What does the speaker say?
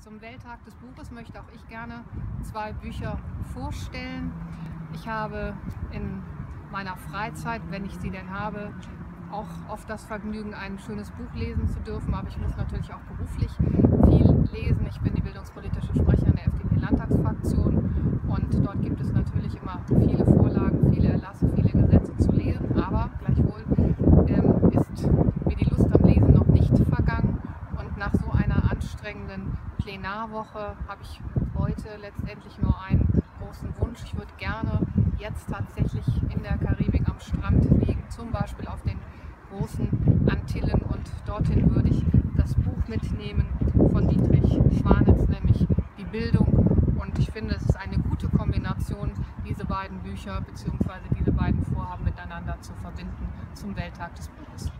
Zum Welttag des Buches möchte auch ich gerne zwei Bücher vorstellen. Ich habe in meiner Freizeit, wenn ich sie denn habe, auch oft das Vergnügen, ein schönes Buch lesen zu dürfen, aber ich muss natürlich auch beruflich viel lesen. Ich bin die bildungspolitische Sprecherin der FDP-Landtagsfraktion anstrengenden Plenarwoche habe ich heute letztendlich nur einen großen Wunsch. Ich würde gerne jetzt tatsächlich in der Karibik am Strand liegen, zum Beispiel auf den großen Antillen und dorthin würde ich das Buch mitnehmen von Dietrich Schwanitz, nämlich Die Bildung und ich finde, es ist eine gute Kombination, diese beiden Bücher bzw. diese beiden Vorhaben miteinander zu verbinden zum Welttag des Buches.